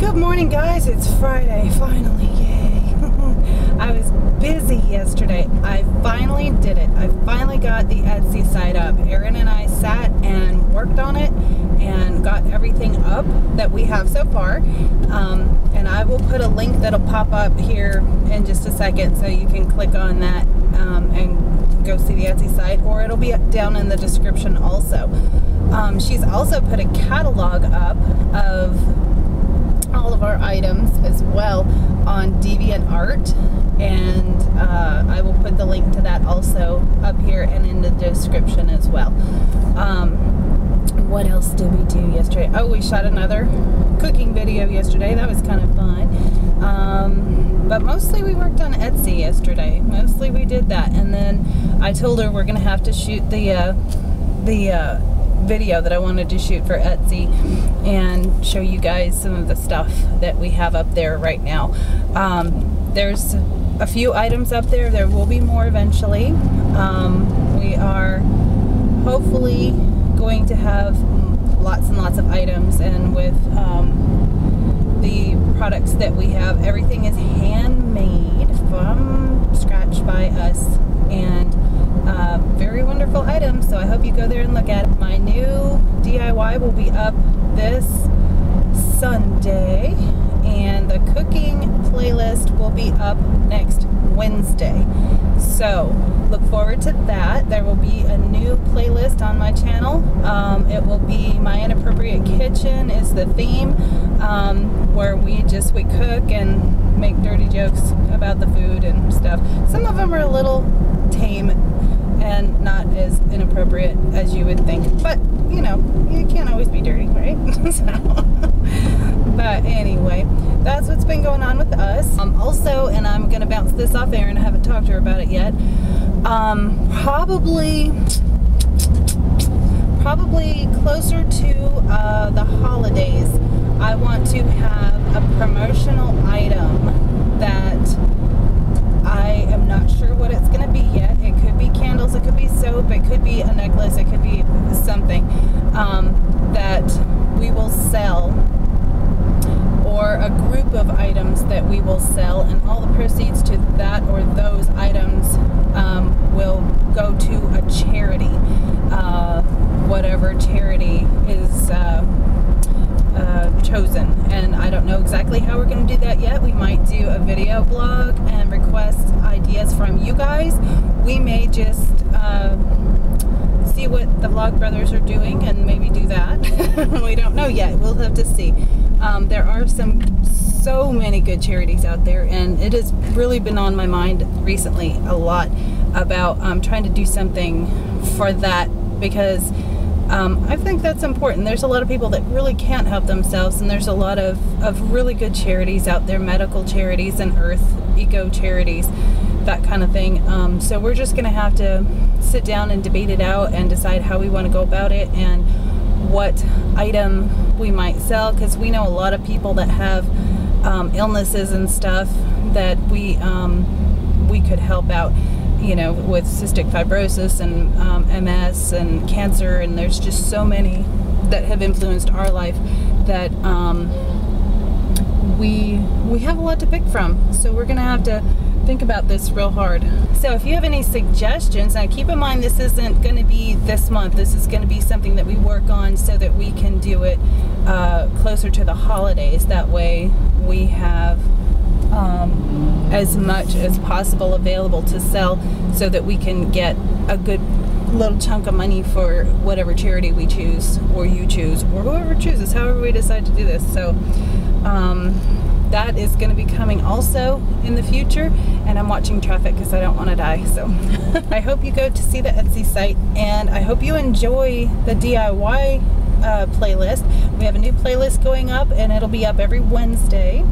Good morning, guys. It's Friday, finally. Yay. I was busy yesterday. I finally did it. I finally got the Etsy site up. Erin and I sat and worked on it and got everything up that we have so far. Um, and I will put a link that'll pop up here in just a second so you can click on that um, and go see the Etsy site, or it'll be down in the description also. Um, she's also put a catalog up of all of our items as well on DeviantArt and uh, I will put the link to that also up here and in the description as well. Um, what else did we do yesterday? Oh, we shot another cooking video yesterday. That was kind of fun. Um, but mostly we worked on Etsy yesterday. Mostly we did that. And then I told her we're to have to shoot the, uh, the, uh, video that I wanted to shoot for Etsy and show you guys some of the stuff that we have up there right now. Um, there's a few items up there. There will be more eventually. Um, we are hopefully going to have lots and lots of items and with um, the products that we have, everything is handmade from scratch by us and very wonderful items. So I hope you go there and look at it. My new DIY will be up this Sunday and the cooking playlist will be up next Wednesday. So look forward to that. There will be a new playlist on my channel. Um, it will be My Inappropriate Kitchen is the theme um, where we just we cook and make dirty jokes about the food and stuff. Some of them are a little tame and not as inappropriate as you would think. But, you know, you can't always be dirty, right? so, but anyway, that's what's been going on with us. Um, also, and I'm going to bounce this off Erin, I haven't talked to her about it yet, um, probably probably closer to uh, the holidays, I want to have a promotional item that I am not sure what it's going to be yet. It could be candles, it could be soap, it could be a necklace, it could be something um, that we will sell or a group of items that we will sell and all the proceeds to that or those items um, will go to a charity. Uh, whatever charity is uh, uh, chosen. And I don't know exactly how we're going to do that yet. We might do a video blog and request ideas from you guys. We may just uh, see what the vlog brothers are doing and maybe do that. We don't know yet. We'll have to see. Um, there are some so many good charities out there and it has really been on my mind recently a lot about um, trying to do something for that because um, I think that's important. There's a lot of people that really can't help themselves, and there's a lot of, of really good charities out there, medical charities and earth eco charities, that kind of thing. Um, so we're just going to have to sit down and debate it out and decide how we want to go about it and what item we might sell because we know a lot of people that have um, illnesses and stuff that we um, we could help out you know, with cystic fibrosis and um, MS and cancer, and there's just so many that have influenced our life that um, we we have a lot to pick from. So we're gonna have to think about this real hard. So if you have any suggestions, now keep in mind this isn't going to be this month. This is going to be something that we work on so that we can do it uh, closer to the holidays. That way we have um, as much as possible available to sell so that we can get a good little chunk of money for whatever charity we choose or you choose or whoever chooses however we decide to do this so um, that is going to be coming also in the future and I'm watching traffic because I don't want to die so. I hope you go to see the Etsy site and I hope you enjoy the DIY uh, playlist. We have a new playlist going up and it'll be up every Wednesday.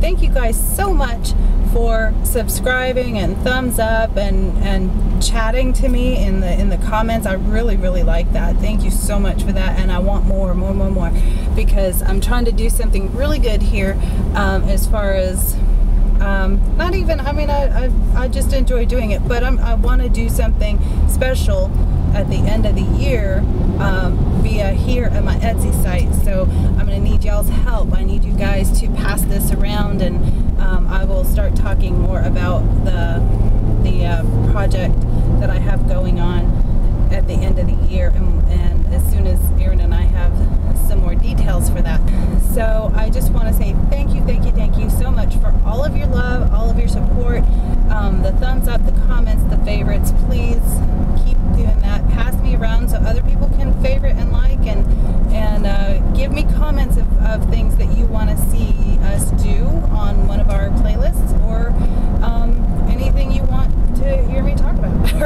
Thank you guys so much for subscribing and thumbs up and and chatting to me in the in the comments. I really really like that. Thank you so much for that and I want more more more more because I'm trying to do something really good here um, as far as um, not even I mean I, I, I just enjoy doing it but I'm, I want to do something special at the end of the year um, via here at my Etsy site. So I'm gonna need y'all's help. I need you guys to pass this around, and um, I will start talking more about the, the uh, project that I have going on at the end of the year and, and as soon as Erin and I have some more details for that. So I just want to say thank you, thank you, thank you so much for all of your love, all of your support, um, the thumbs up, the comments, the give me comments of, of things that you want to see us do on one of our playlists or um, anything you want to hear me talk about